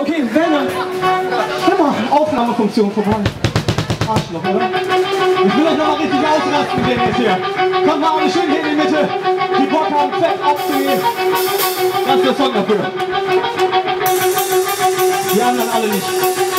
Okay, Werner. Mal, Aufnahmefunktion vorbei. Arschloch, oder? Ich will euch nochmal richtig ausrasten sehen jetzt hier. Kommt mal alle schön hier in die Mitte. Die Bock haben, fett abzugehen. Das ist der Song dafür. Die anderen alle nicht.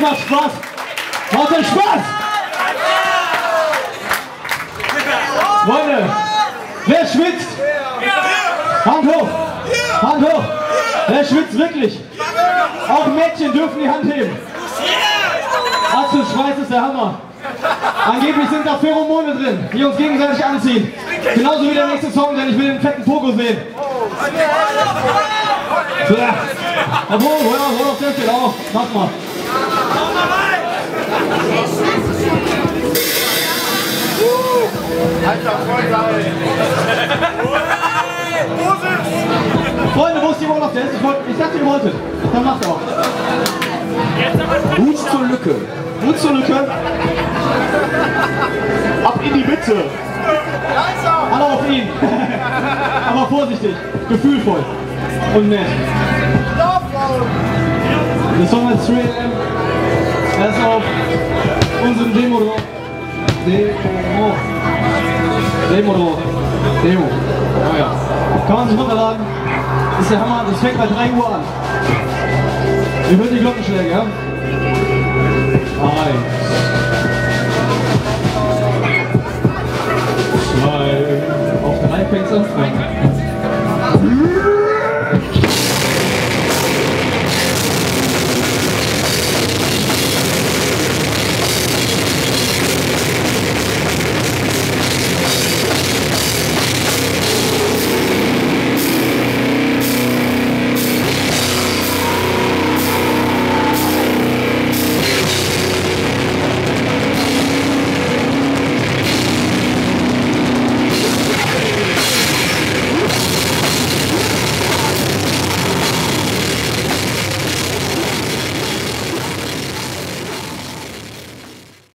Euch macht Spaß. Macht euch Spaß. Freunde, wer schwitzt? Hand hoch. Hand hoch. Wer schwitzt wirklich? Auch Mädchen dürfen die Hand heben. Axel Schweiß ist der Hammer. Angeblich sind da Pheromone drin, die uns gegenseitig anziehen. Genauso wie der nächste Song, denn ich will den fetten Pogo sehen. So, ja. Obwohl, ja, so das geht auch. Mach mal. Alter Freund, Freunde, wo ist die Olaf? Der ist, ich, dachte, ihr wolltet. Dann macht auch. Hut zur Lücke. Mut zur Lücke. Ab in die Mitte. Alle auf ihn. Aber vorsichtig. Gefühlvoll. Und nett. Der Song heißt 3am. Er ist auf unserem Demo drauf. Demo. Demo drauf. Demo. Oh ja. Kann man sich runterladen. Ist der Hammer. Das fängt bei 3 Uhr an. Ihr hört die Glockenschläge, ja? Eins.